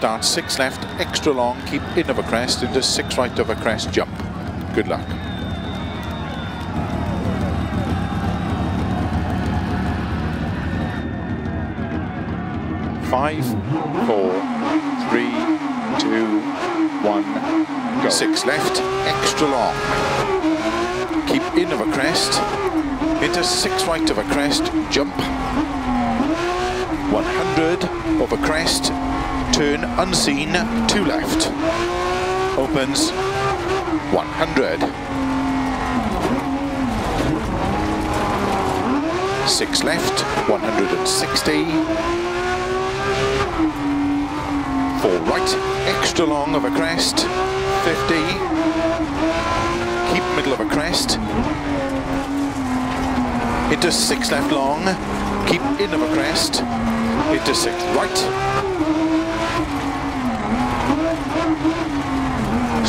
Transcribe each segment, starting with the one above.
start, six left, extra long, keep in of a crest, into six right of a crest, jump. Good luck. Five, four, three, two, one, go. Six left, extra long. Keep in of a crest, into six right of a crest, jump. 100 of a crest, turn unseen, two left. Opens 100. Six left, 160. Four right, extra long of a crest, 50. Keep middle of a crest. Into six left long, keep in of a crest. Into six right.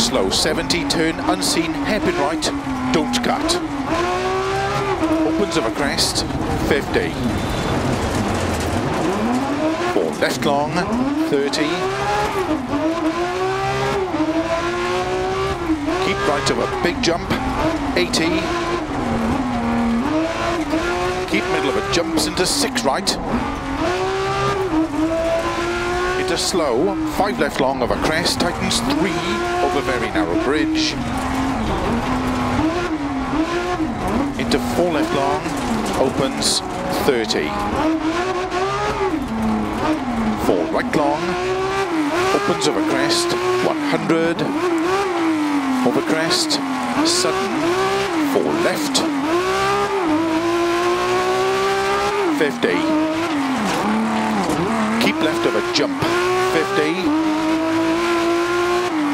Slow 70, turn unseen, hairpin right, don't cut. Opens of a crest, 50. Four left long, 30. Keep right of a big jump, 80. Keep middle of a jumps into six right. Into slow, five left long of a crest, tightens three over very narrow bridge. Into four left long, opens 30. Four right long, opens over crest, 100. Over crest, sudden, four left, 50. Keep left of a jump, 50.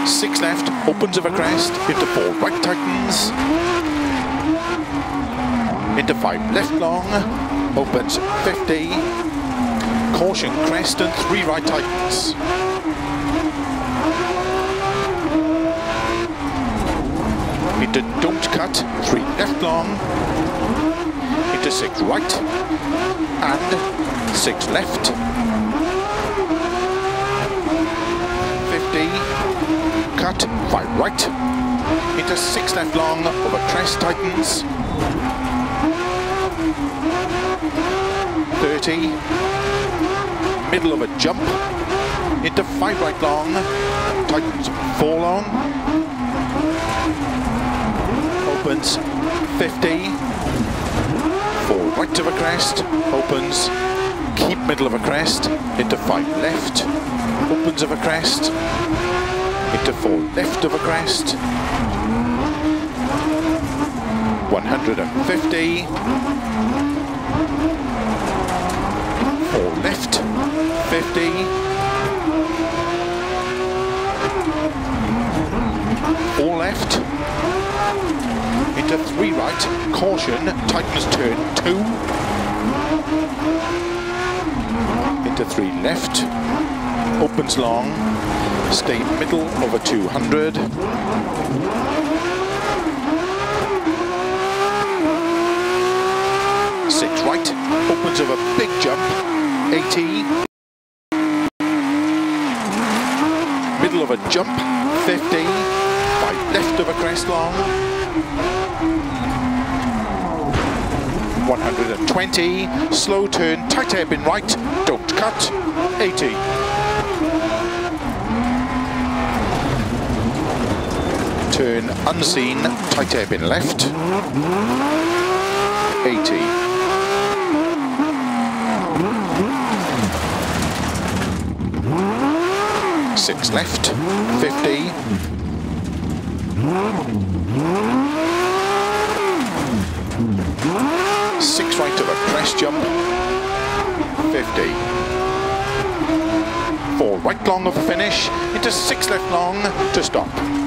Six left, opens of a crest, into four right tightens. Into five left long, opens 50. Caution crest and three right tightens. Into don't cut, three left long. Into six right and six left. 50, cut, five right, into six left long over crest tightens. 30, middle of a jump, into five right long, tightens four long, opens 50, four right of a crest, opens, middle of a crest, into five left, opens of a crest, into four left of a crest, 150, four left, 50, four left, into three right, caution, tightens turn two, into three left, opens long, stay middle over 200, six right, opens of a big jump, 80, middle of a jump, 50, five left of a crest long, 120, slow turn, tight hairpin right, don't cut, 80. Turn unseen, tight hairpin left, 80. Six left, 50. Six right of a press jump, 50. Four right long of finish, into six left long to stop.